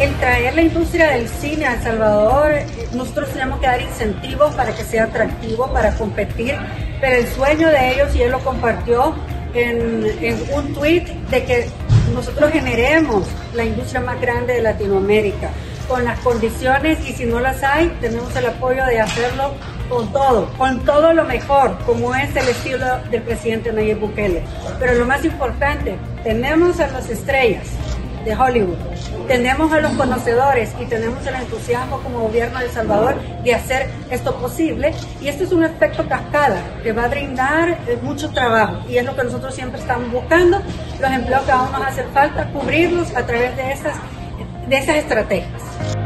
el traer la industria del cine a El Salvador, nosotros tenemos que dar incentivos para que sea atractivo, para competir, pero el sueño de ellos, y él lo compartió en, en un tweet, de que nosotros generemos la industria más grande de Latinoamérica con las condiciones y si no las hay, tenemos el apoyo de hacerlo con todo, con todo lo mejor, como es el estilo del presidente Nayib Bukele. Pero lo más importante, tenemos a las estrellas de Hollywood, tenemos a los conocedores y tenemos el entusiasmo como gobierno de El Salvador de hacer esto posible. Y esto es un efecto cascada que va a brindar eh, mucho trabajo y es lo que nosotros siempre estamos buscando, los empleos que aún nos hace falta, cubrirlos a través de esas, de esas estrategias.